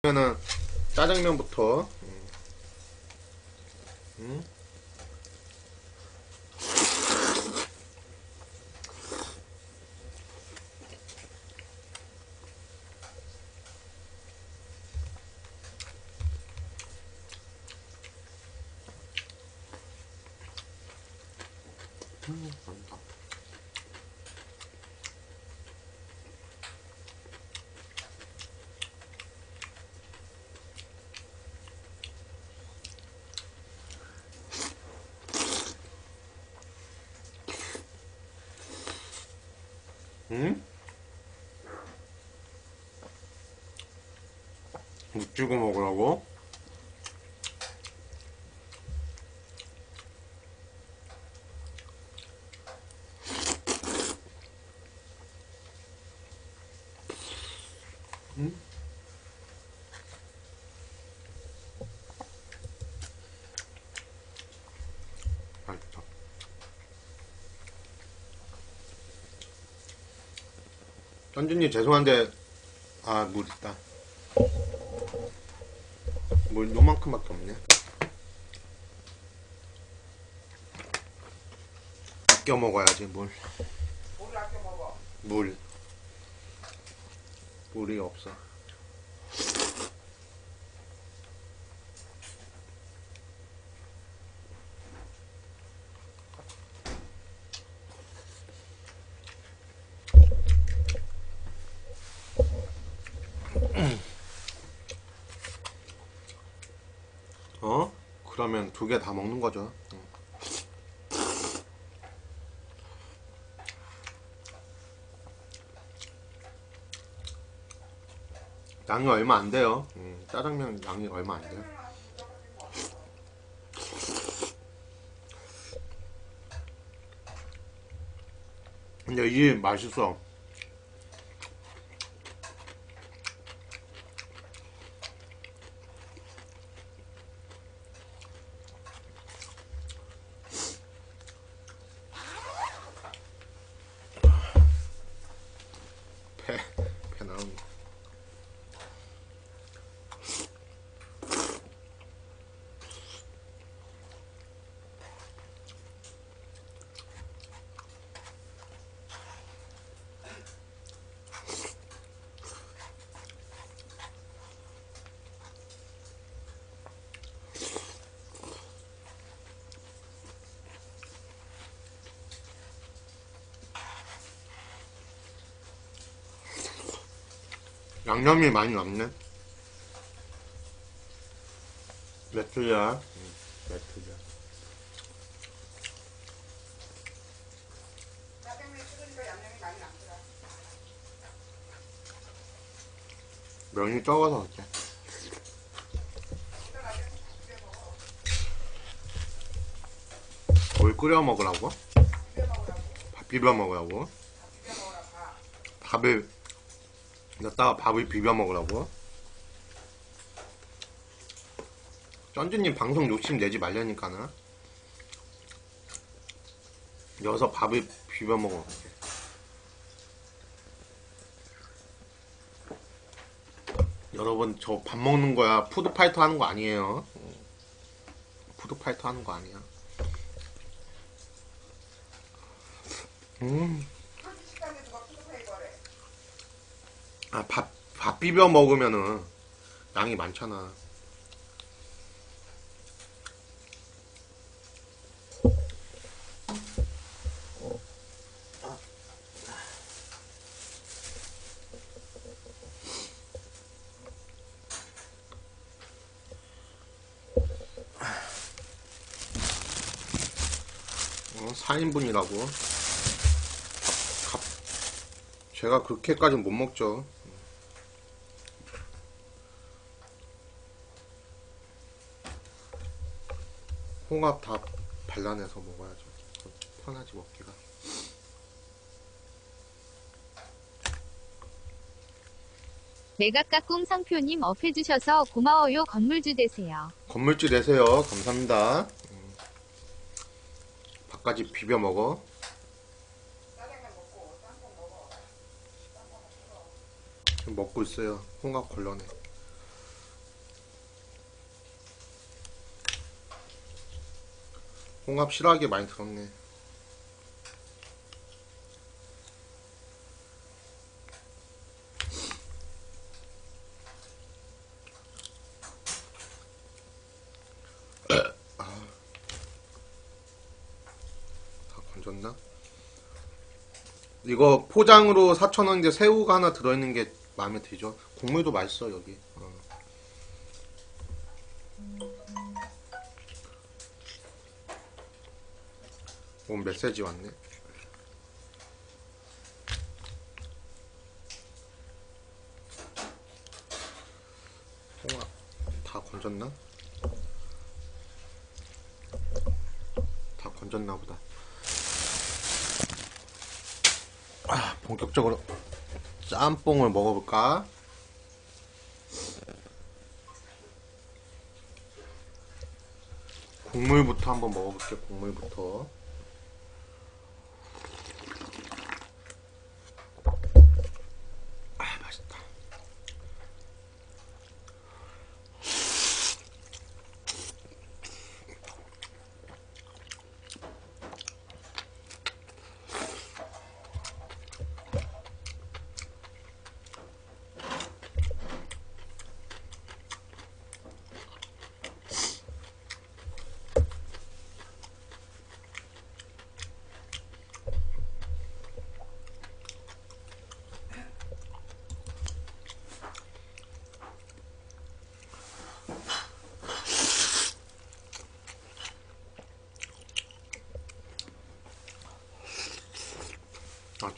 그러면은 짜장면부터 음. 음, 응? 묵주고 먹으라고? 응? 맛있다. 현준님 죄송한데 아물 있다 물 요만큼밖에 없네 아껴 먹어야지 물뭘 아껴 먹어? 물. 물이 없어. 어? 그러면 두 개 다 먹는 거죠. 응. 양이 얼마 안 돼요. 음, 짜장면 양이 얼마 안 돼요. 근데 이게 맛있어. 배, 배 나오네. 양념이 많이 남네. 메뚜야. 응, 메뚜야. 남더라. 면이 적어서 어때? 뭘 끓여 먹으라고? 밥 비벼 먹으라고? 밥을 넣다가 밥을 비벼 먹으라고? 쩐주님 방송 욕심 내지 말려니까는 여기서 밥을 비벼 먹어. 여러분 저 밥 먹는 거야. 푸드파이터 하는 거 아니에요. 푸드파이터 하는 거 아니야. 음 한식 식당에 누가 푸드파이 거래. 아, 밥, 밥 비벼 먹으면은 양이 많잖아. 어, 4인분이라고. 밥, 밥, 제가 그렇게까지 못 먹죠. 홍합 다 발라내서 먹어야죠. 편하지 먹기가. 매각가꿍 상표님 업해주셔서 고마워요 건물주 되세요. 건물주 내세요. 감사합니다. 음. 밥까지 비벼 먹어. 먹고 있어요. 홍합 걸러내. 홍합 실하게 많이 들었네. 다 건졌나? 이거 포장으로 4,000원인데 새우가 하나 들어있는 게 마음에 들죠? 국물도 맛있어 여기. 어. 오 메시지 왔네. 홍합 다 건졌나? 다 건졌나 보다. 아, 본격적으로 짬뽕을 먹어볼까? 국물부터 한번 먹어볼게. 국물부터.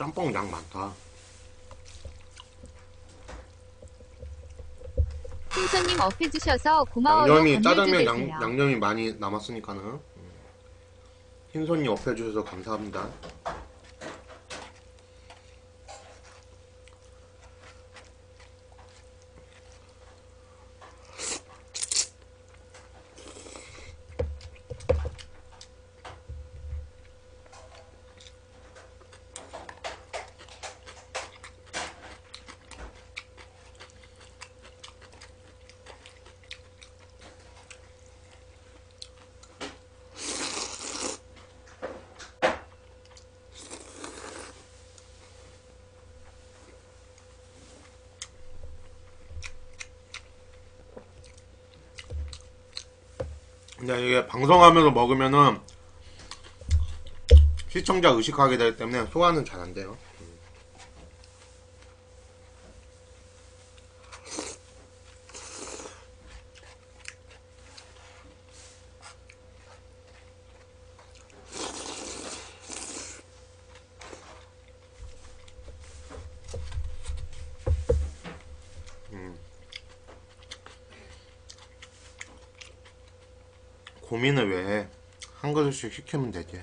짬뽕 양 많다. 풍선님 업해주셔서 고마워요. 양념이 짜장면. 양, 양념이 많이 남았으니까는 음. 흰손님 업해주셔서 감사합니다. 근데 이게 방송하면서 먹으면은 시청자 의식하게 되기 때문에 소화는 잘 안 돼요. 고민을 왜 해? 한 그릇씩 시키면 되지.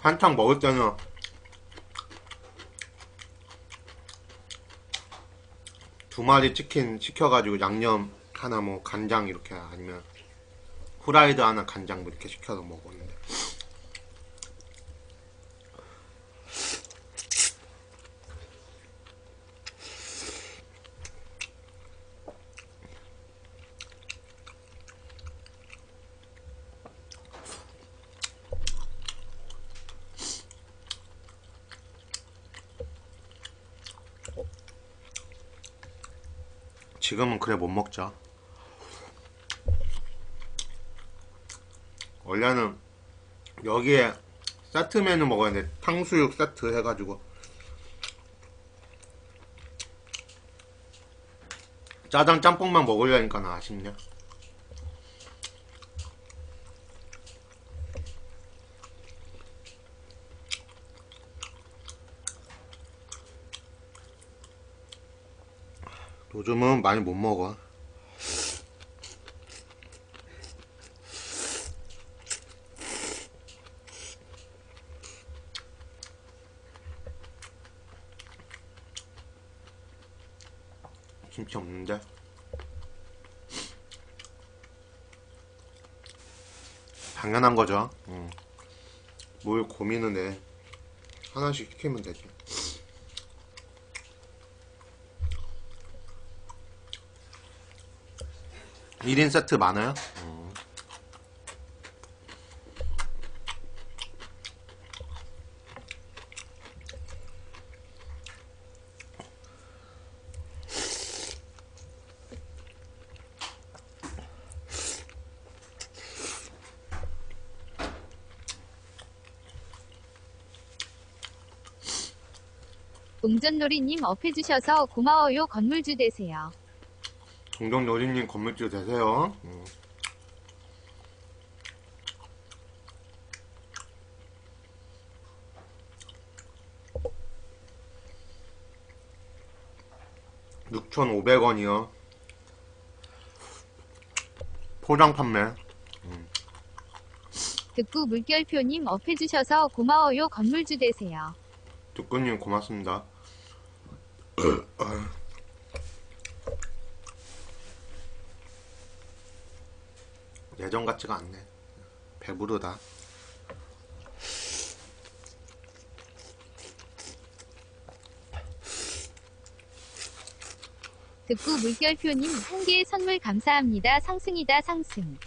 한창 먹을 때는 두 마리 치킨 시켜가지고 양념 하나 뭐 간장 이렇게 아니면 후라이드 하나 간장 뭐 이렇게 시켜서 먹었는데 지금은 그래 못 먹죠. 원래는 여기에 세트 메뉴 먹어야 돼. 탕수육 세트 해가지고 짜장 짬뽕만 먹으려니까 나 아쉽냐. 요즘은 많이 못 먹어. 김치 없는데? 당연한 거죠. 음. 뭘 고민을 해. 하나씩 시키면 되지. 일인 세트 많아요? 음. 웅전놀이님 업해주셔서 고마워요 건물주 되세요. 동정 요리님 건물주 되세요. 음. (6,500원이요) 포장 판매 듣고 물결표님 업해주셔서 고마워요 건물주 되세요. 두꾸님 고맙습니다. 예전 같지가 않네. 배부르다. 듣고 물결표님 한 개의 선물 감사합니다 상승이다 상승.